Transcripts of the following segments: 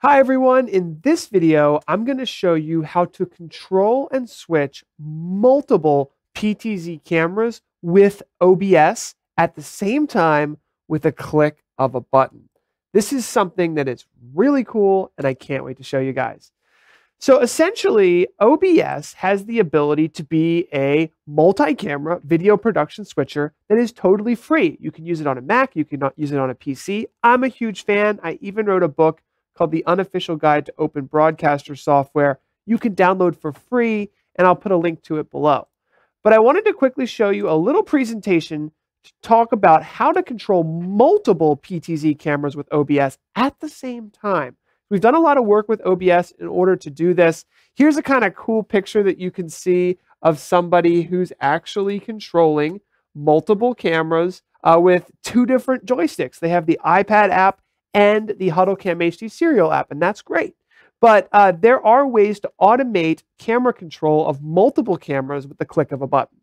Hi everyone, in this video, I'm going to show you how to control and switch multiple PTZ cameras with OBS at the same time with a click of a button. This is something that is really cool and I can't wait to show you guys. So essentially, OBS has the ability to be a multi-camera video production switcher that is totally free. You can use it on a Mac, you can use it on a PC. I'm a huge fan. I even wrote a book called The Unofficial Guide to Open Broadcaster Software. You can download for free, and I'll put a link to it below. But I wanted to quickly show you a little presentation to talk about how to control multiple PTZ cameras with OBS at the same time. We've done a lot of work with OBS in order to do this. Here's a kind of cool picture that you can see of somebody who's actually controlling multiple cameras uh, with two different joysticks. They have the iPad app and the HuddleCam HD serial app, and that's great. But uh, there are ways to automate camera control of multiple cameras with the click of a button.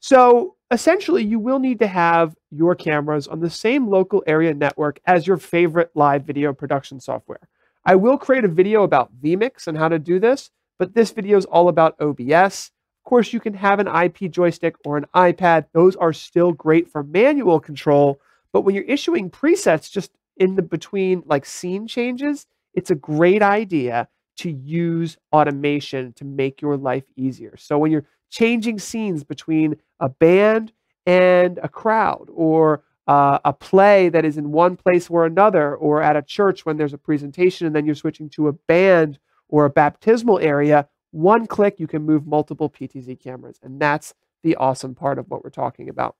So essentially, you will need to have your cameras on the same local area network as your favorite live video production software. I will create a video about vMix and how to do this, but this video is all about OBS. Of course, you can have an IP joystick or an iPad. Those are still great for manual control, but when you're issuing presets, just in the between like scene changes, it's a great idea to use automation to make your life easier. So when you're changing scenes between a band and a crowd or uh, a play that is in one place or another or at a church when there's a presentation and then you're switching to a band or a baptismal area, one click you can move multiple PTZ cameras. And that's the awesome part of what we're talking about.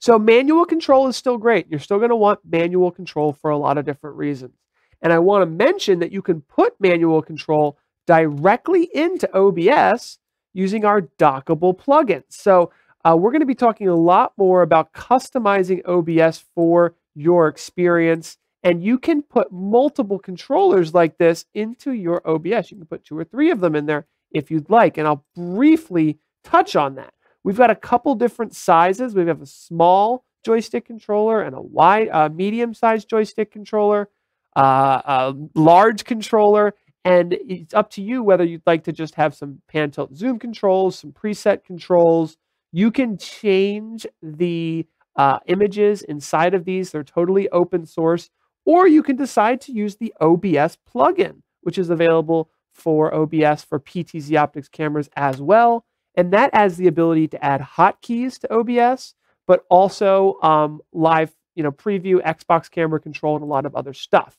So manual control is still great. You're still going to want manual control for a lot of different reasons. And I want to mention that you can put manual control directly into OBS using our dockable plugins. So uh, we're going to be talking a lot more about customizing OBS for your experience. And you can put multiple controllers like this into your OBS. You can put two or three of them in there if you'd like. And I'll briefly touch on that. We've got a couple different sizes. We have a small joystick controller and a wide, uh, medium-sized joystick controller, uh, a large controller, and it's up to you whether you'd like to just have some pan tilt zoom controls, some preset controls. You can change the uh, images inside of these. They're totally open source. Or you can decide to use the OBS plugin, which is available for OBS for PTZ Optics cameras as well. And that has the ability to add hotkeys to OBS, but also um, live, you know, preview, Xbox camera control, and a lot of other stuff.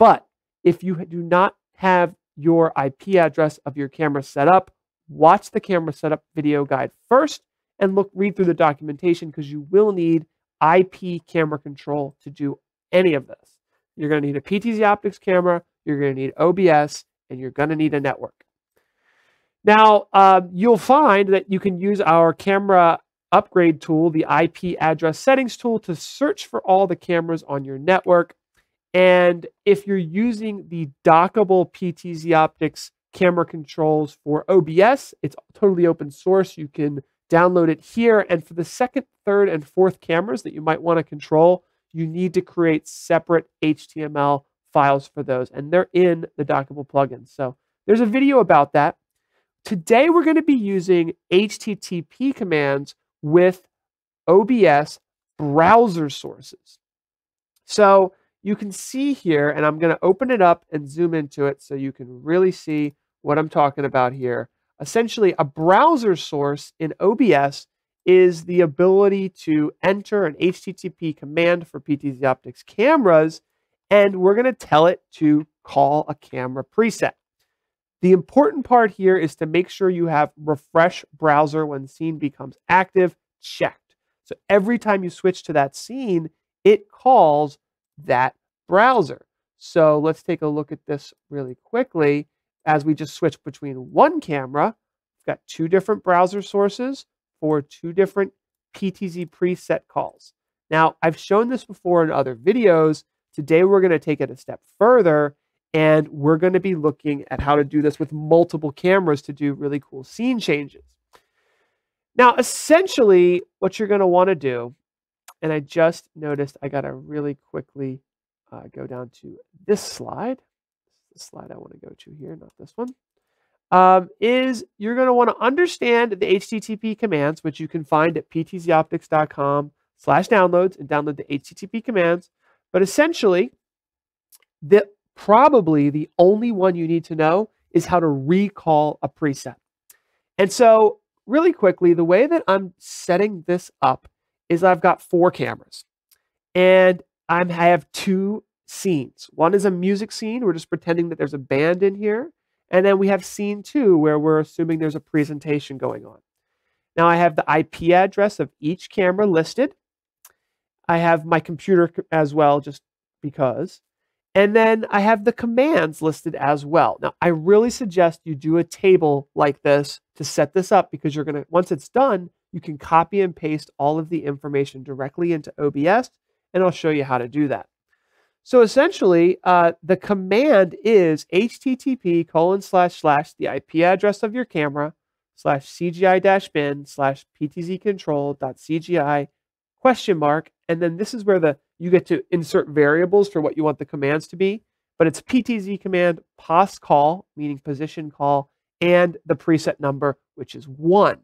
But if you do not have your IP address of your camera set up, watch the camera setup video guide first and look read through the documentation because you will need IP camera control to do any of this. You're going to need a PTZ optics camera, you're going to need OBS, and you're going to need a network. Now, uh, you'll find that you can use our camera upgrade tool, the IP address settings tool, to search for all the cameras on your network. And if you're using the dockable PTZ Optics camera controls for OBS, it's totally open source. You can download it here. And for the second, third, and fourth cameras that you might want to control, you need to create separate HTML files for those. And they're in the dockable plugin. So there's a video about that. Today, we're going to be using HTTP commands with OBS browser sources. So you can see here, and I'm going to open it up and zoom into it so you can really see what I'm talking about here. Essentially, a browser source in OBS is the ability to enter an HTTP command for PTZ Optics cameras, and we're going to tell it to call a camera preset. The important part here is to make sure you have refresh browser when scene becomes active checked. So every time you switch to that scene, it calls that browser. So let's take a look at this really quickly as we just switch between one camera. We've got two different browser sources for two different PTZ preset calls. Now, I've shown this before in other videos. Today, we're going to take it a step further and we're going to be looking at how to do this with multiple cameras to do really cool scene changes. Now, essentially, what you're going to want to do, and I just noticed I got to really quickly uh, go down to this slide. This the slide I want to go to here, not this one. Um, is you're going to want to understand the HTTP commands, which you can find at ptzoptics.com slash downloads and download the HTTP commands. But essentially, the probably the only one you need to know is how to recall a preset. And so really quickly, the way that I'm setting this up is I've got four cameras and I'm, I have two scenes. One is a music scene. We're just pretending that there's a band in here. And then we have scene two where we're assuming there's a presentation going on. Now I have the IP address of each camera listed. I have my computer as well, just because. And then I have the commands listed as well. Now, I really suggest you do a table like this to set this up because you're going to, once it's done, you can copy and paste all of the information directly into OBS, and I'll show you how to do that. So essentially, uh, the command is http colon slash slash the IP address of your camera slash cgi dash bin slash ptzcontrol.cgi question mark. And then this is where the you get to insert variables for what you want the commands to be. But it's ptz command pos call, meaning position call, and the preset number, which is one.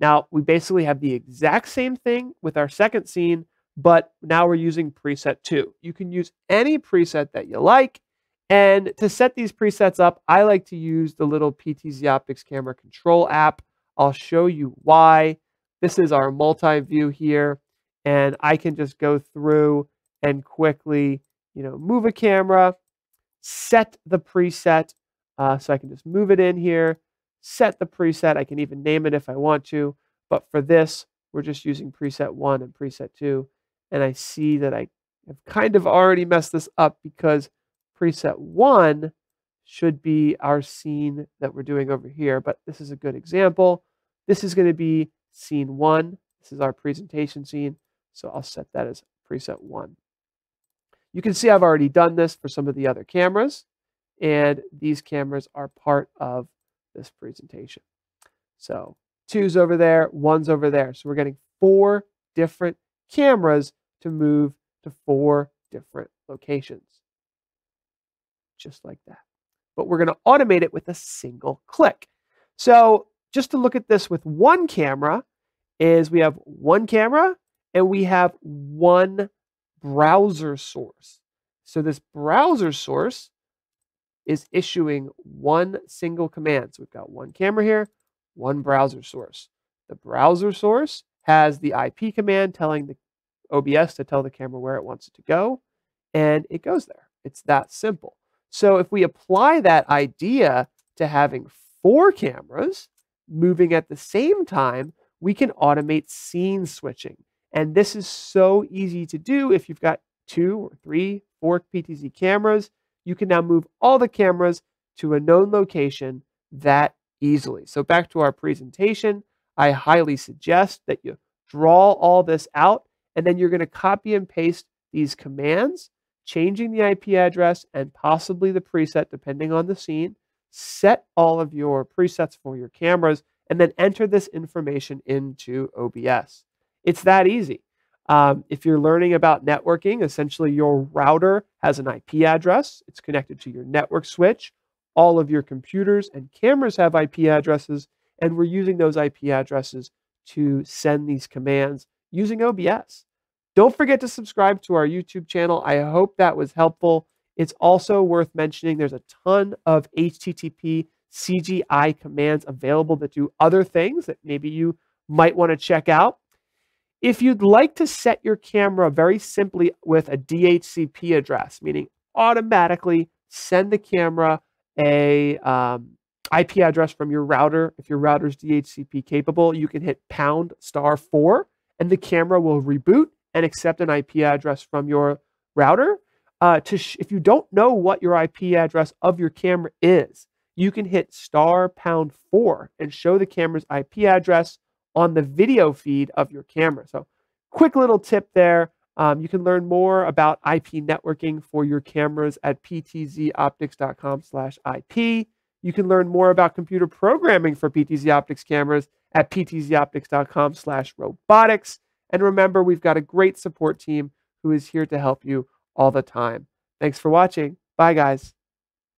Now, we basically have the exact same thing with our second scene, but now we're using preset two. You can use any preset that you like. And to set these presets up, I like to use the little PTZ Optics camera control app. I'll show you why. This is our multi-view here, and I can just go through and quickly, you know, move a camera, set the preset. Uh, so I can just move it in here, set the preset. I can even name it if I want to. But for this, we're just using preset one and preset two and I see that I have kind of already messed this up because preset one should be our scene that we're doing over here, but this is a good example. This is going to be scene one. This is our presentation scene, so I'll set that as preset one. You can see I've already done this for some of the other cameras, and these cameras are part of this presentation. So two's over there, one's over there. So we're getting four different cameras to move to four different locations. Just like that. But we're going to automate it with a single click. So just to look at this with one camera is we have one camera and we have one browser source. So this browser source is issuing one single command. So we've got one camera here, one browser source. The browser source has the IP command telling the OBS to tell the camera where it wants it to go, and it goes there. It's that simple. So if we apply that idea to having four cameras moving at the same time, we can automate scene switching. And this is so easy to do if you've got two or three, four PTZ cameras. You can now move all the cameras to a known location that easily. So back to our presentation, I highly suggest that you draw all this out and then you're going to copy and paste these commands, changing the IP address and possibly the preset depending on the scene. Set all of your presets for your cameras and then enter this information into OBS. It's that easy. Um, if you're learning about networking, essentially your router has an IP address. It's connected to your network switch. All of your computers and cameras have IP addresses, and we're using those IP addresses to send these commands using OBS. Don't forget to subscribe to our YouTube channel. I hope that was helpful. It's also worth mentioning there's a ton of HTTP CGI commands available that do other things that maybe you might want to check out. If you'd like to set your camera very simply with a DHCP address, meaning automatically send the camera a um, IP address from your router. If your router is DHCP capable, you can hit pound star four and the camera will reboot and accept an IP address from your router. Uh, to if you don't know what your IP address of your camera is, you can hit star pound four and show the camera's IP address on the video feed of your camera. So, quick little tip there. Um, you can learn more about IP networking for your cameras at ptzoptics.com/ip. You can learn more about computer programming for PTZ Optics cameras at ptzoptics.com/robotics. And remember, we've got a great support team who is here to help you all the time. Thanks for watching. Bye, guys.